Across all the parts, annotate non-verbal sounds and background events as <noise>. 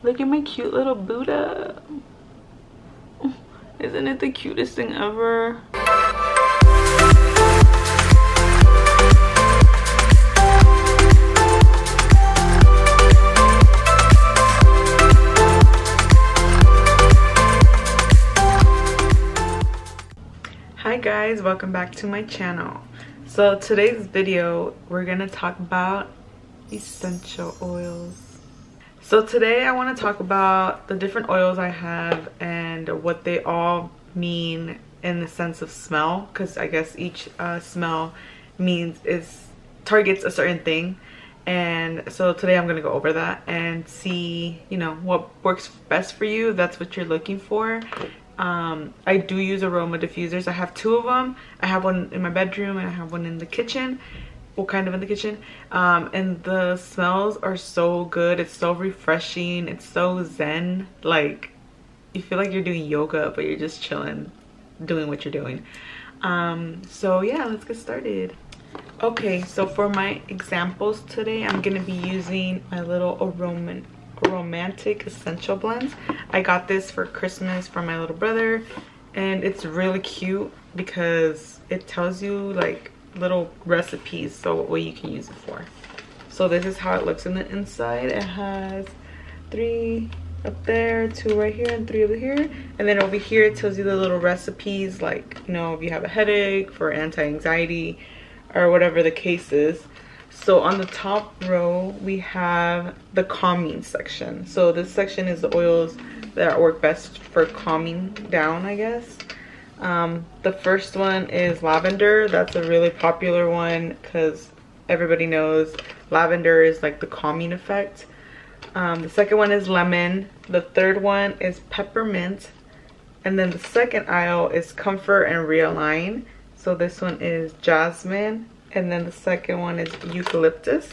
Look at my cute little Buddha. Isn't it the cutest thing ever? Hi guys, welcome back to my channel. So today's video, we're gonna talk about essential oils. So today I want to talk about the different oils I have and what they all mean in the sense of smell because I guess each uh, smell means is targets a certain thing. And so today I'm gonna go over that and see you know what works best for you that's what you're looking for. Um, I do use aroma diffusers. I have two of them I have one in my bedroom and I have one in the kitchen well kind of in the kitchen um, and the smells are so good. It's so refreshing. It's so zen. Like you feel like you're doing yoga but you're just chilling doing what you're doing. Um, so yeah let's get started. Okay so for my examples today i'm gonna be using my little aroma romantic essential blends. I got this for christmas from my little brother and it's really cute because it tells you like little recipes so what you can use it for. So this is how it looks in the inside. It has three up there two right here and three over here. And then over here it tells you the little recipes like you know if you have a headache for anti-anxiety or whatever the case is. So on the top row we have the calming section. So this section is the oils that work best for calming down i guess um, the first one is lavender. That's a really popular one because everybody knows lavender is like the calming effect. Um, the second one is lemon. The third one is peppermint. And then the second aisle is comfort and realign. So this one is jasmine. And then the second one is eucalyptus.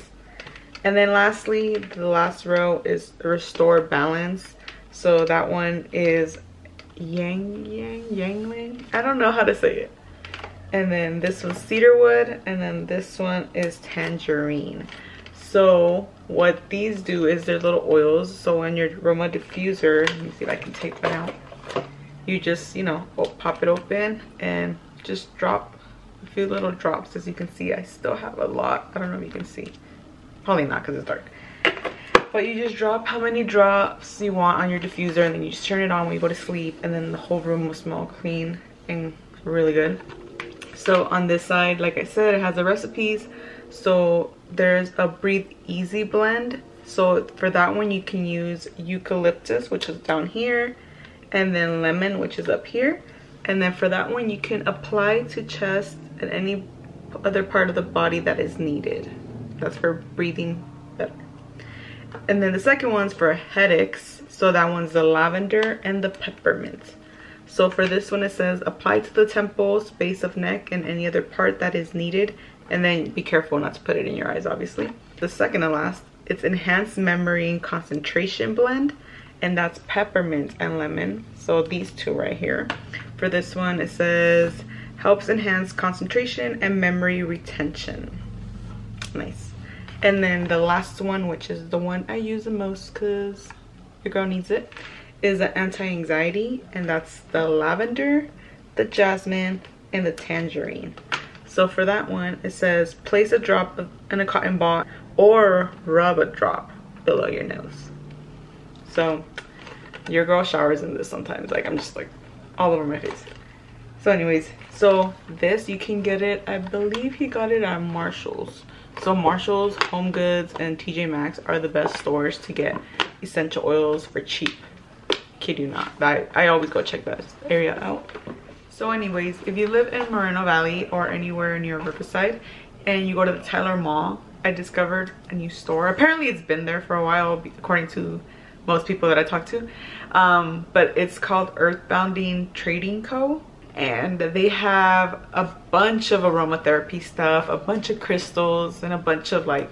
And then lastly, the last row is restore balance. So that one is yang yang yangling? I don't know how to say it. And then this was cedarwood and then this one is tangerine. So what these do is they're little oils. So on your aroma diffuser let me see if i can take that out. You just you know pop it open and just drop a few little drops. As you can see i still have a lot. I don't know if you can see. Probably not because it's dark but you just drop how many drops you want on your diffuser and then you just turn it on when you go to sleep and then the whole room will smell clean and really good. So on this side like i said it has the recipes. So there's a breathe easy blend. So for that one you can use eucalyptus which is down here and then lemon which is up here. And then for that one you can apply to chest and any other part of the body that is needed. That's for breathing and then the second one's for headaches. So that one's the lavender and the peppermint. So for this one, it says apply to the temples, base of neck, and any other part that is needed. And then be careful not to put it in your eyes, obviously. The second and last, it's enhanced memory and concentration blend. And that's peppermint and lemon. So these two right here. For this one, it says helps enhance concentration and memory retention. Nice. And then the last one, which is the one I use the most because your girl needs it, is an anti-anxiety. And that's the lavender, the jasmine, and the tangerine. So for that one, it says place a drop in a cotton ball or rub a drop below your nose. So your girl showers in this sometimes. Like I'm just like all over my face. So anyways, so this you can get it, I believe he got it at Marshall's. So Marshalls, Home Goods, and TJ Maxx are the best stores to get essential oils for cheap. Kid you not. I, I always go check that area out. So anyways, if you live in Moreno Valley or anywhere near Riverside and you go to the Tyler Mall, I discovered a new store. Apparently it's been there for a while according to most people that I talk to. Um, but it's called Earthbounding Trading Co and they have a bunch of aromatherapy stuff a bunch of crystals and a bunch of like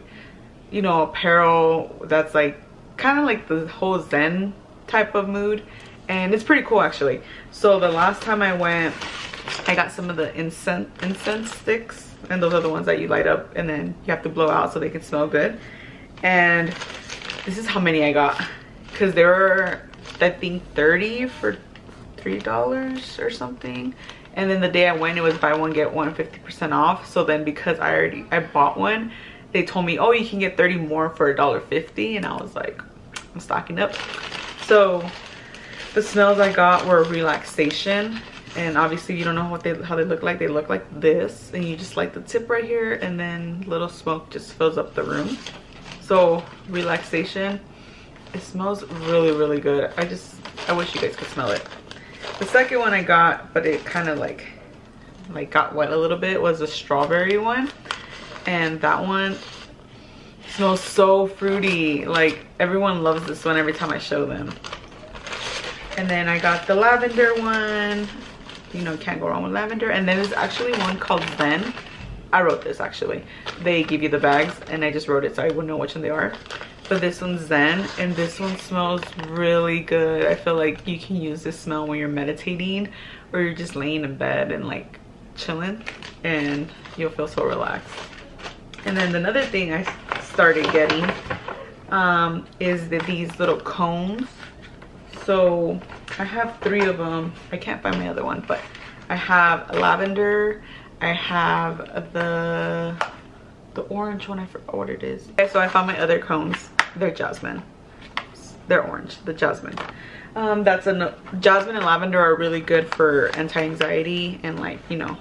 you know apparel that's like kind of like the whole zen type of mood. And it's pretty cool actually. So the last time i went i got some of the incense incense sticks. And those are the ones that you light up and then you have to blow out so they can smell good. And this is how many i got. Because there were i think 30 for three dollars or something. And then the day i went it was buy one get one 50 percent off. So then because i already i bought one they told me oh you can get 30 more for a dollar 50 and i was like i'm stocking up. So the smells i got were relaxation. And obviously you don't know what they how they look like. They look like this. And you just like the tip right here and then little smoke just fills up the room. So relaxation it smells really really good. I just i wish you guys could smell it the second one i got but it kind of like like got wet a little bit was a strawberry one. And that one smells so fruity. Like everyone loves this one every time i show them. And then i got the lavender one. You know can't go wrong with lavender. And then there's actually one called zen. I wrote this actually. They give you the bags and i just wrote it so i wouldn't know which one they are but this one's zen and this one smells really good i feel like you can use this smell when you're meditating or you're just laying in bed and like chilling and you'll feel so relaxed and then another thing i started getting um, is the, these little cones so I have three of them. I can't find my other one, but I have lavender. I have the the orange one. I forgot what it is. Okay, so I found my other cones. They're jasmine. They're orange. The jasmine. Um, that's a jasmine and lavender are really good for anti-anxiety and like you know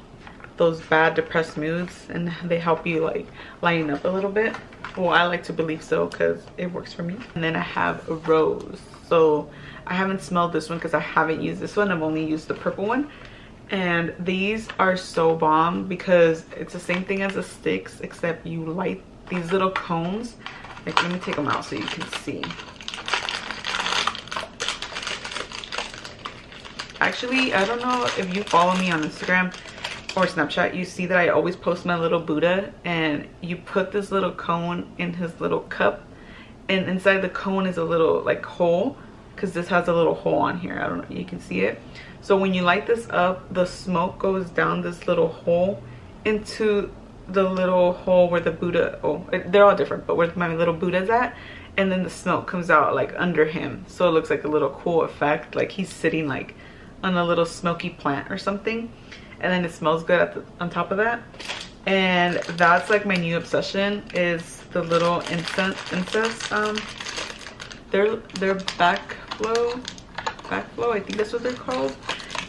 those bad depressed moods and they help you like lighten up a little bit well i like to believe so because it works for me and then i have a rose so I haven't smelled this one because I haven't used this one. I've only used the purple one. And these are so bomb because it's the same thing as the sticks except you light these little cones. Like, let me take them out so you can see. Actually, I don't know if you follow me on Instagram or Snapchat, you see that I always post my little Buddha and you put this little cone in his little cup and inside the cone is a little like hole because this has a little hole on here i don't know you can see it so when you light this up the smoke goes down this little hole into the little hole where the buddha oh they're all different but where my little buddha's at and then the smoke comes out like under him. So it looks like a little cool effect like he's sitting like on a little smoky plant or something and then it smells good the, on top of that. And that's like my new obsession is the little incense incense um they're they're back flow backflow i think that's what they're called.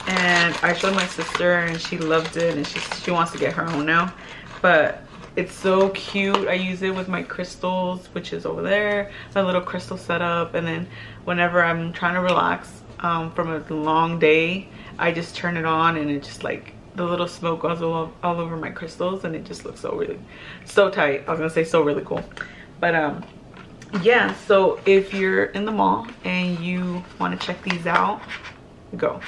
And i showed my sister and she loved it and she, she wants to get her own now but it's so cute. I use it with my crystals which is over there my little crystal setup. And then whenever i'm trying to relax um, from a long day i just turn it on and it just like the little smoke goes all, all over my crystals and it just looks so really so tight. I was gonna say so really cool. But um yeah so if you're in the mall and you want to check these out go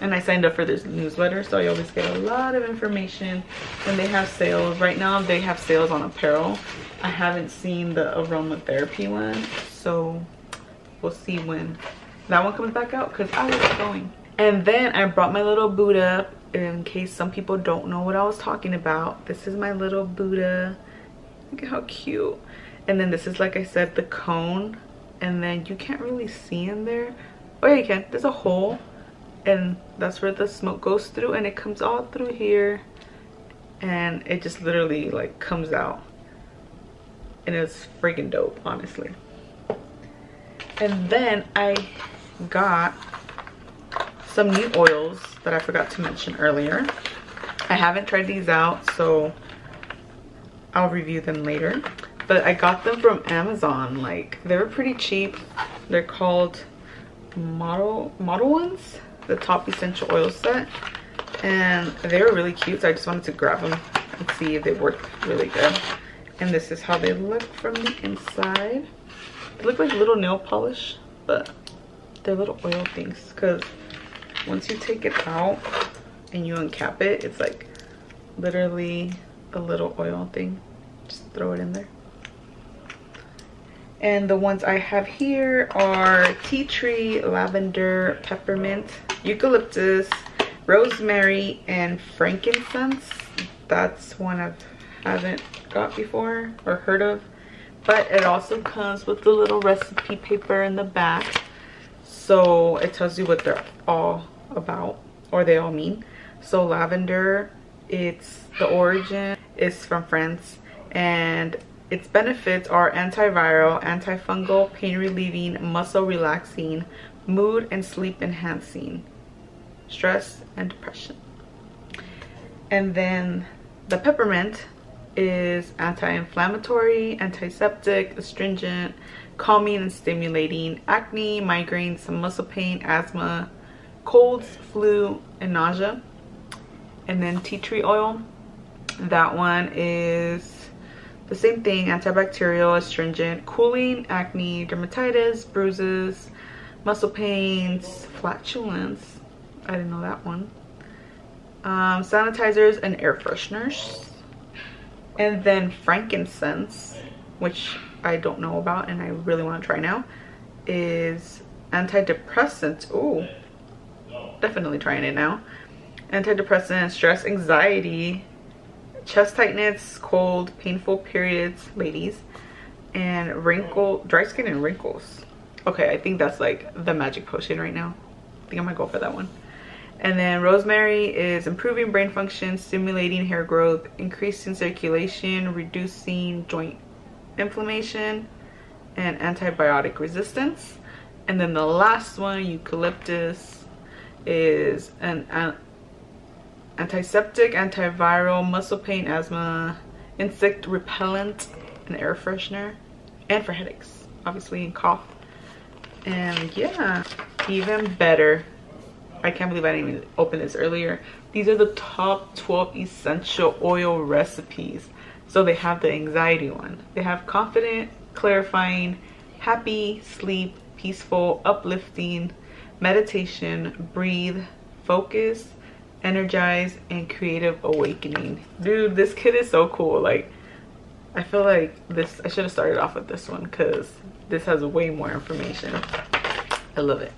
and I signed up for this newsletter so I always get a lot of information and they have sales. Right now they have sales on apparel. I haven't seen the aromatherapy one so we'll see when that one comes back out because I was going. And then I brought my little Buddha in case some people don't know what I was talking about. This is my little Buddha. Look at how cute. And then this is like i said the cone. And then you can't really see in there. Oh yeah you can. There's a hole and that's where the smoke goes through and it comes all through here and it just literally like comes out and it's freaking dope honestly and then i got some new oils that i forgot to mention earlier i haven't tried these out so i'll review them later but I got them from Amazon. Like they were pretty cheap. They're called model model ones, the top essential oil set, and they were really cute. So I just wanted to grab them and see if they work really good. And this is how they look from the inside. They look like little nail polish, but they're little oil things. Cause once you take it out and you uncap it, it's like literally a little oil thing. Just throw it in there and the ones I have here are tea tree, lavender, peppermint, eucalyptus, rosemary, and frankincense. That's one I haven't got before or heard of. but it also comes with the little recipe paper in the back so it tells you what they're all about or they all mean so lavender it's the origin is from france and its benefits are antiviral antifungal pain relieving muscle relaxing mood and sleep enhancing stress and depression and then the peppermint is anti-inflammatory, antiseptic, astringent, calming and stimulating acne, migraines, muscle pain, asthma, colds, flu, and nausea. And then tea tree oil. That one is the same thing, antibacterial, astringent, cooling, acne, dermatitis, bruises, muscle pains, flatulence. I didn't know that one. Um, sanitizers and air fresheners. And then frankincense, which I don't know about and I really want to try now, is antidepressant. Oh, definitely trying it now. Antidepressant, stress, anxiety, chest tightness, cold, painful periods, ladies, and wrinkle, dry skin and wrinkles. Okay, I think that's like the magic potion right now. I think I'm gonna go for that one. And then rosemary is improving brain function, stimulating hair growth, increasing circulation, reducing joint inflammation, and antibiotic resistance. And then the last one, eucalyptus, is an, an antiseptic, antiviral, muscle pain, asthma, insect repellent, and air freshener, and for headaches, obviously, and cough. And yeah, even better, I can't believe I didn't even open this earlier. These are the top 12 essential oil recipes. So they have the anxiety one. They have confident, clarifying, happy, sleep, peaceful, uplifting, meditation, breathe, focus, energize, and creative awakening. Dude, this kit is so cool. Like, I feel like this, I should have started off with this one because this has way more information. I love it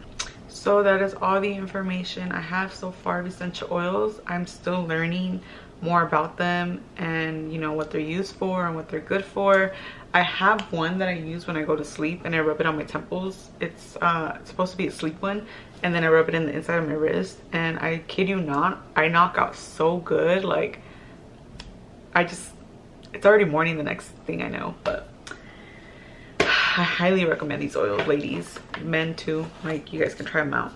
so that is all the information i have so far of essential oils i'm still learning more about them and you know what they're used for and what they're good for i have one that i use when i go to sleep and i rub it on my temples it's uh it's supposed to be a sleep one and then i rub it in the inside of my wrist and i kid you not i knock out so good like i just it's already morning the next thing i know but I highly recommend these oils, ladies, men too. Like, you guys can try them out.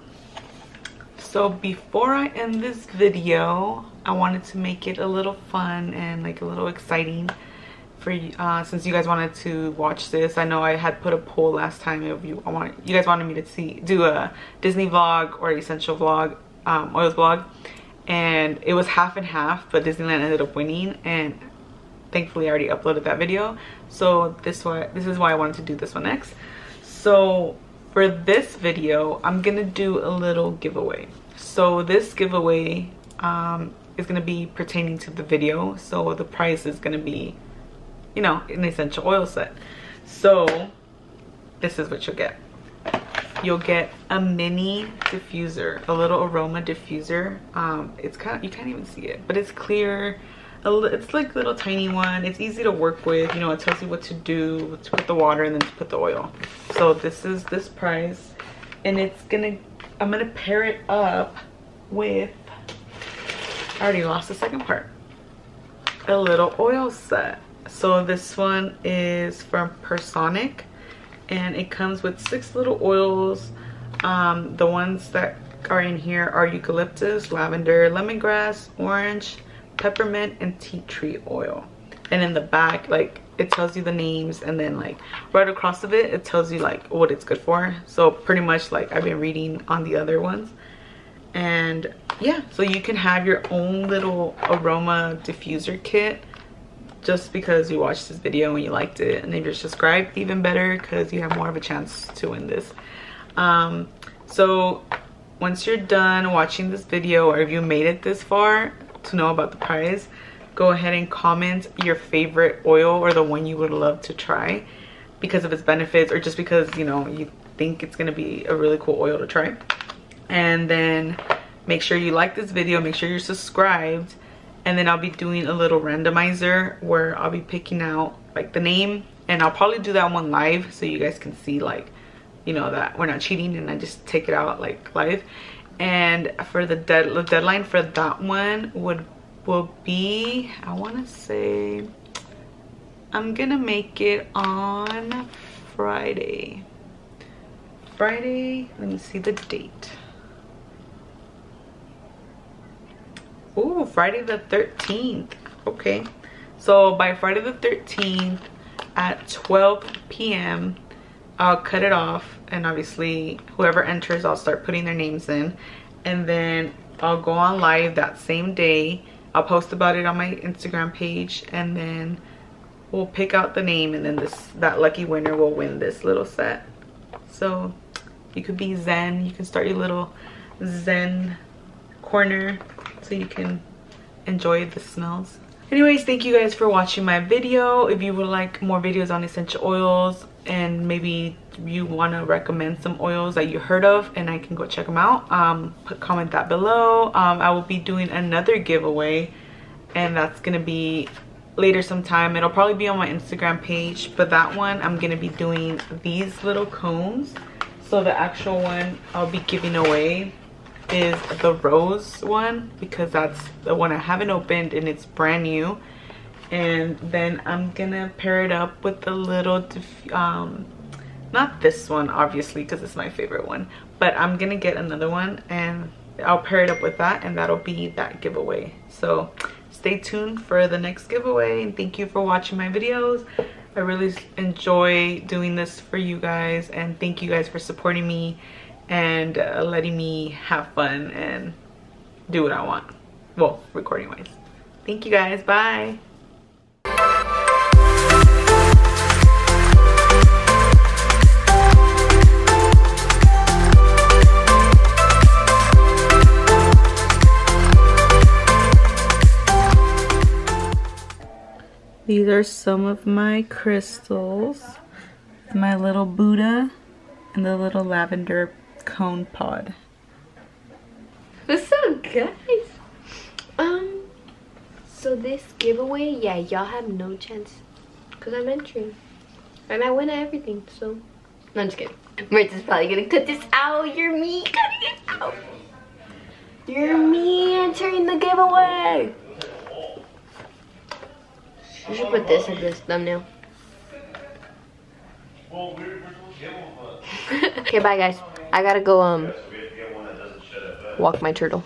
So before I end this video, I wanted to make it a little fun and like a little exciting for uh, since you guys wanted to watch this. I know I had put a poll last time if you I want you guys wanted me to see do a Disney vlog or essential vlog, um, oils vlog, and it was half and half, but Disneyland ended up winning, and thankfully I already uploaded that video. So this why this is why I wanted to do this one next. So for this video I'm gonna do a little giveaway. So this giveaway um, is gonna be pertaining to the video. So the price is gonna be you know an essential oil set. So this is what you'll get. You'll get a mini diffuser a little aroma diffuser. Um, it's kind of you can't even see it but it's clear. It's like a little tiny one. It's easy to work with you know it tells you what to do to put the water and then to put the oil. So this is this price and it's gonna i'm gonna pair it up with i already lost the second part a little oil set so this one is from Pursonic and it comes with six little oils. Um, the ones that are in here are eucalyptus lavender lemongrass orange peppermint and tea tree oil. And in the back like it tells you the names and then like right across of it it tells you like what it's good for. So pretty much like i've been reading on the other ones. And yeah so you can have your own little aroma diffuser kit just because you watched this video and you liked it and if you're subscribed even better because you have more of a chance to win this um so once you're done watching this video or if you made it this far to know about the prize go ahead and comment your favorite oil or the one you would love to try because of its benefits or just because, you know, you think it's going to be a really cool oil to try. And then make sure you like this video, make sure you're subscribed, and then I'll be doing a little randomizer where I'll be picking out like the name and I'll probably do that one live so you guys can see like you know that we're not cheating and I just take it out like live. And for the, dead, the deadline for that one would will be I want to say I'm gonna make it on Friday. Friday let me see the date Friday the 13th okay? So by Friday the 13th at 12 p.m I'll cut it off and obviously whoever enters I'll start putting their names in. And then I'll go on live that same day. I'll post about it on my Instagram page and then we'll pick out the name and then this that lucky winner will win this little set. So you could be zen. You can start your little zen corner so you can enjoy the smells. Anyways thank you guys for watching my video. If you would like more videos on essential oils and maybe you want to recommend some oils that you heard of and I can go check them out um put comment that below. Um I will be doing another giveaway and that's gonna be later sometime. It'll probably be on my Instagram page but that one I'm gonna be doing these little cones so the actual one I'll be giving away is the rose one because that's the one I haven't opened and it's brand new. And then I'm gonna pair it up with the little um not this one obviously because it's my favorite one but I'm gonna get another one and I'll pair it up with that and that'll be that giveaway. So stay tuned for the next giveaway and thank you for watching my videos. I really enjoy doing this for you guys and thank you guys for supporting me and uh, letting me have fun and do what I want. Well recording wise thank you guys. Bye. These are some of my crystals. My little Buddha and the little lavender cone pod. What's up guys? Um, so this giveaway, yeah, y'all have no chance because I'm entering. And I win everything, so. No, I'm just kidding. Mertz is probably gonna cut this out. You're me cutting it out. You're me entering the giveaway. You should put this in this thumbnail. <laughs> okay, bye guys. I gotta go um walk my turtle.